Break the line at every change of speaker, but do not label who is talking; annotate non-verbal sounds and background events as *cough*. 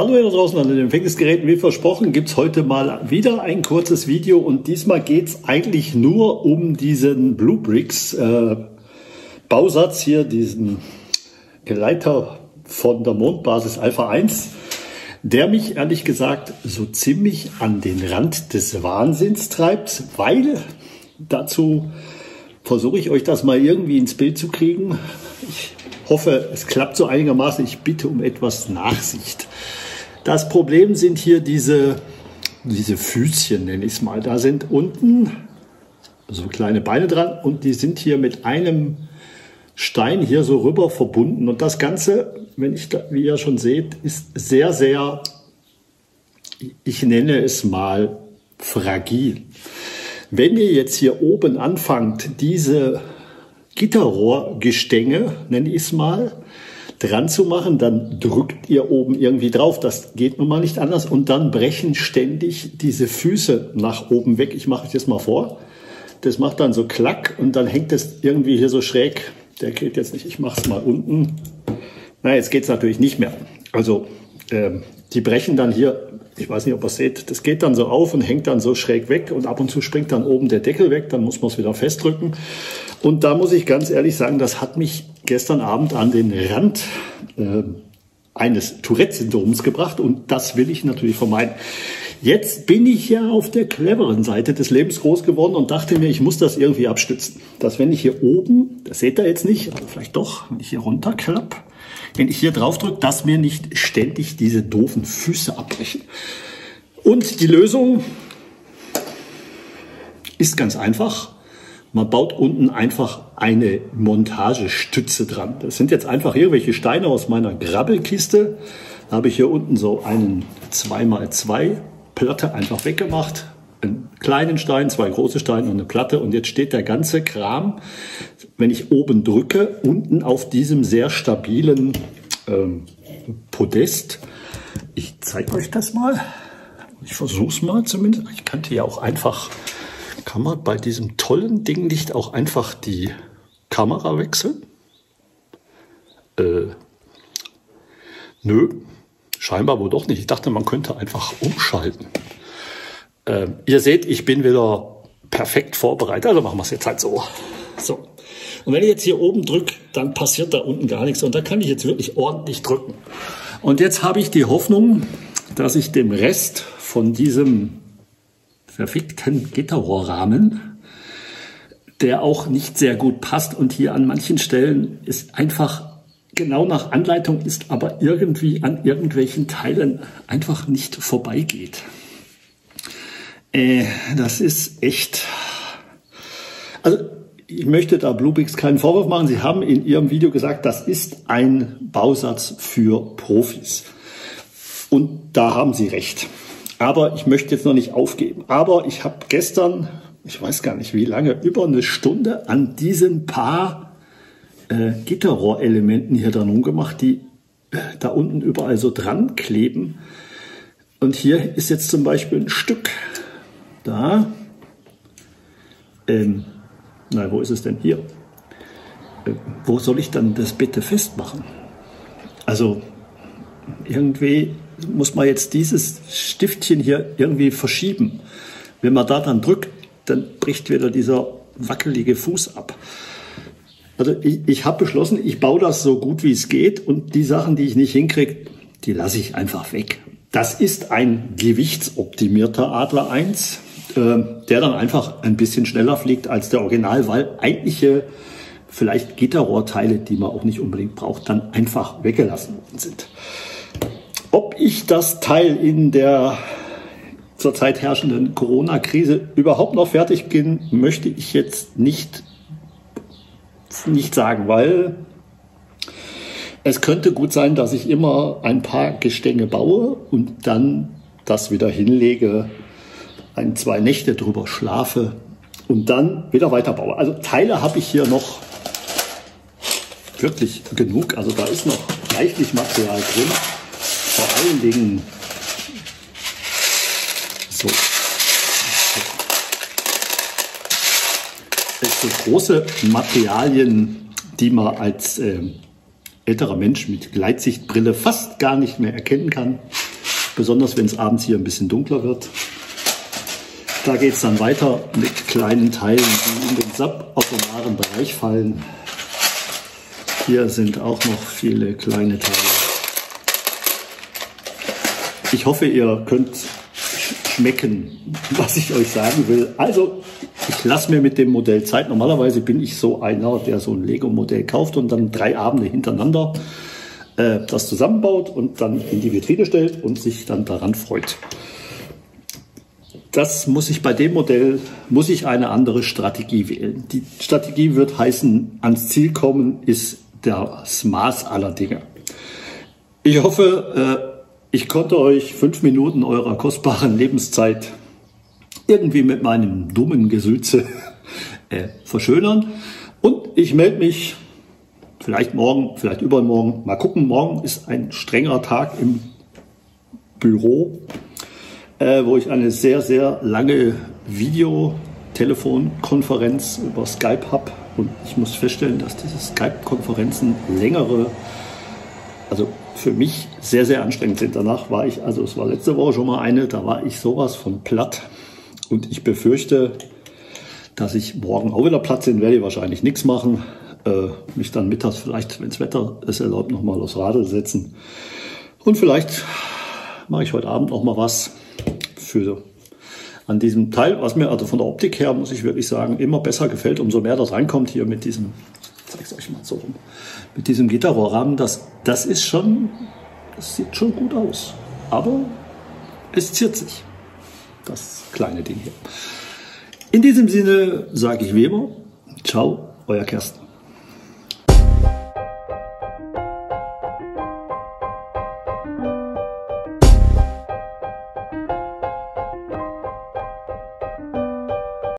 Hallo ihr da draußen an den Empfängnisgeräten. Wie versprochen gibt es heute mal wieder ein kurzes Video und diesmal geht es eigentlich nur um diesen Bluebricks äh, Bausatz hier, diesen Geleiter von der Mondbasis Alpha 1, der mich ehrlich gesagt so ziemlich an den Rand des Wahnsinns treibt, weil dazu versuche ich euch das mal irgendwie ins Bild zu kriegen. Ich hoffe, es klappt so einigermaßen. Ich bitte um etwas Nachsicht. Das Problem sind hier diese, diese Füßchen, nenne ich es mal. Da sind unten so kleine Beine dran und die sind hier mit einem Stein hier so rüber verbunden. Und das Ganze, wenn ich da, wie ihr schon seht, ist sehr, sehr, ich nenne es mal fragil. Wenn ihr jetzt hier oben anfangt, diese Gitterrohrgestänge, nenne ich es mal, dran zu machen, dann drückt ihr oben irgendwie drauf. Das geht nun mal nicht anders. Und dann brechen ständig diese Füße nach oben weg. Ich mache euch das mal vor. Das macht dann so klack und dann hängt es irgendwie hier so schräg. Der geht jetzt nicht. Ich mache es mal unten. Na, jetzt geht es natürlich nicht mehr. Also ähm, die brechen dann hier, ich weiß nicht, ob ihr es seht, das geht dann so auf und hängt dann so schräg weg und ab und zu springt dann oben der Deckel weg, dann muss man es wieder festdrücken. Und da muss ich ganz ehrlich sagen, das hat mich gestern Abend an den Rand äh, eines Tourette-Syndroms gebracht und das will ich natürlich vermeiden. Jetzt bin ich ja auf der cleveren Seite des Lebens groß geworden und dachte mir, ich muss das irgendwie abstützen. Dass wenn ich hier oben, das seht ihr jetzt nicht, aber vielleicht doch, wenn ich hier runterklappe, wenn ich hier drauf drücke, dass mir nicht ständig diese doofen Füße abbrechen. Und die Lösung ist ganz einfach. Man baut unten einfach eine Montagestütze dran. Das sind jetzt einfach irgendwelche Steine aus meiner Grabbelkiste. Da habe ich hier unten so einen 2x2 Platte einfach weggemacht. Einen kleinen Stein, zwei große Steine und eine Platte. Und jetzt steht der ganze Kram, wenn ich oben drücke, unten auf diesem sehr stabilen ähm, Podest. Ich zeige euch das mal. Ich versuche es mal zumindest. Ich könnte ja auch einfach kann man bei diesem tollen Ding nicht auch einfach die Kamera wechseln? Äh, nö, scheinbar wohl doch nicht. Ich dachte, man könnte einfach umschalten. Äh, ihr seht, ich bin wieder perfekt vorbereitet. Also machen wir es jetzt halt so. So. Und wenn ich jetzt hier oben drücke, dann passiert da unten gar nichts. Und da kann ich jetzt wirklich ordentlich drücken. Und jetzt habe ich die Hoffnung, dass ich dem Rest von diesem verfickten Gitterrohrrahmen, der auch nicht sehr gut passt und hier an manchen Stellen ist einfach genau nach Anleitung ist, aber irgendwie an irgendwelchen Teilen einfach nicht vorbeigeht. Äh, das ist echt. Also ich möchte da Bluebix keinen Vorwurf machen. Sie haben in Ihrem Video gesagt, das ist ein Bausatz für Profis. Und da haben Sie recht. Aber ich möchte jetzt noch nicht aufgeben. Aber ich habe gestern, ich weiß gar nicht wie lange, über eine Stunde an diesen paar äh, Gitterrohrelementen hier dran rumgemacht, die äh, da unten überall so dran kleben. Und hier ist jetzt zum Beispiel ein Stück da. Ähm, na, wo ist es denn hier? Äh, wo soll ich dann das bitte festmachen? Also irgendwie muss man jetzt dieses Stiftchen hier irgendwie verschieben. Wenn man da dann drückt, dann bricht wieder dieser wackelige Fuß ab. Also ich, ich habe beschlossen, ich baue das so gut wie es geht und die Sachen, die ich nicht hinkriege, die lasse ich einfach weg. Das ist ein gewichtsoptimierter Adler 1, äh, der dann einfach ein bisschen schneller fliegt als der Original, weil eigentliche vielleicht Gitterrohrteile, die man auch nicht unbedingt braucht, dann einfach weggelassen worden sind. Ich das Teil in der zurzeit herrschenden Corona-Krise überhaupt noch fertig bin, möchte ich jetzt nicht, nicht sagen, weil es könnte gut sein, dass ich immer ein paar Gestänge baue und dann das wieder hinlege, ein, zwei Nächte drüber schlafe und dann wieder weiterbaue. Also Teile habe ich hier noch wirklich genug. Also da ist noch reichlich Material drin vor allen Dingen so, so große Materialien, die man als äh, älterer Mensch mit Gleitsichtbrille fast gar nicht mehr erkennen kann. besonders wenn es abends hier ein bisschen dunkler wird. Da geht es dann weiter mit kleinen Teilen, die in den subatomaren Bereich fallen. Hier sind auch noch viele kleine Teile. Ich hoffe, ihr könnt schmecken, was ich euch sagen will. Also, ich lasse mir mit dem Modell Zeit. Normalerweise bin ich so einer, der so ein Lego-Modell kauft und dann drei Abende hintereinander äh, das zusammenbaut und dann in die Vitrine stellt und sich dann daran freut. Das muss ich bei dem Modell, muss ich eine andere Strategie wählen. Die Strategie wird heißen, ans Ziel kommen ist das Maß aller Dinge. Ich hoffe, äh, ich konnte euch fünf Minuten eurer kostbaren Lebenszeit irgendwie mit meinem dummen Gesülze *laughs* äh, verschönern. Und ich melde mich vielleicht morgen, vielleicht übermorgen. Mal gucken, morgen ist ein strenger Tag im Büro, äh, wo ich eine sehr, sehr lange Videotelefonkonferenz über Skype habe. Und ich muss feststellen, dass diese Skype-Konferenzen längere, also für mich sehr, sehr anstrengend sind. Danach war ich, also es war letzte Woche schon mal eine, da war ich sowas von platt. Und ich befürchte, dass ich morgen auch wieder platt sind werde, ich wahrscheinlich nichts machen. Äh, mich dann mittags vielleicht, wenn das Wetter es erlaubt, nochmal aufs Radl setzen. Und vielleicht mache ich heute Abend noch mal was für an diesem Teil, was mir also von der Optik her, muss ich wirklich sagen, immer besser gefällt, umso mehr das reinkommt hier mit diesem, ich es euch mal so rum, mit diesem Gitterrohrrahmen, das, das ist schon, das sieht schon gut aus. Aber es ziert sich, das kleine Ding hier. In diesem Sinne sage ich wie immer, ciao, euer Kersten.